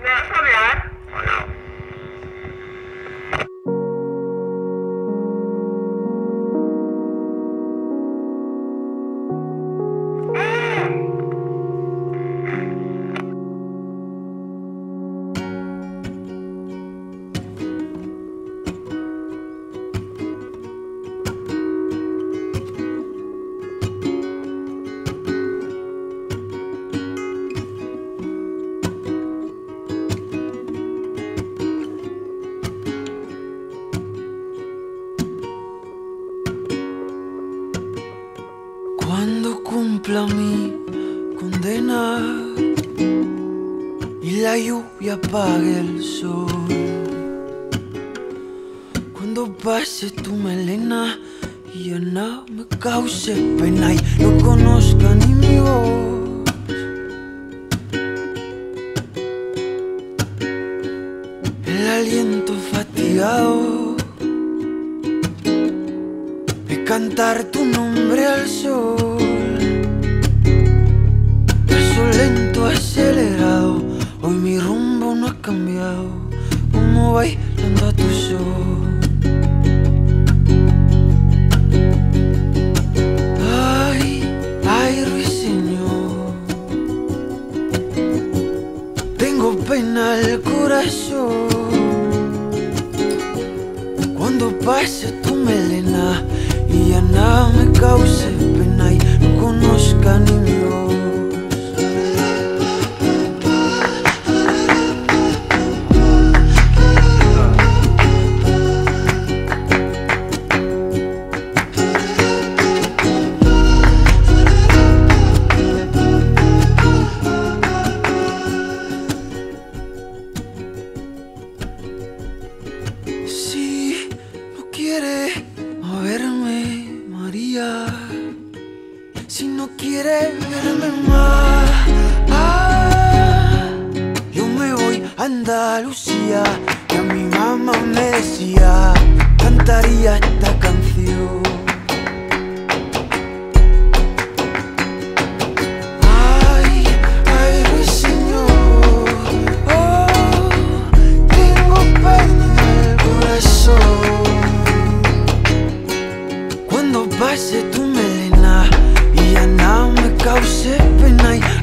¿Me Cumpla mi condena y la lluvia apague el sol. Cuando pase tu melena y ya no me cause pena y no conozca ni mi voz. El aliento fatigado de cantar tu nombre al sol. Como bailando a tu sol. Ay, ay, ruiseñor. Tengo pena al corazón. Cuando pase tu melena y ya nada me cause Si no quiere verme más, ah, yo me voy a Andalucía. Que a mi mamá me decía, cantaría canción. now we go sipping night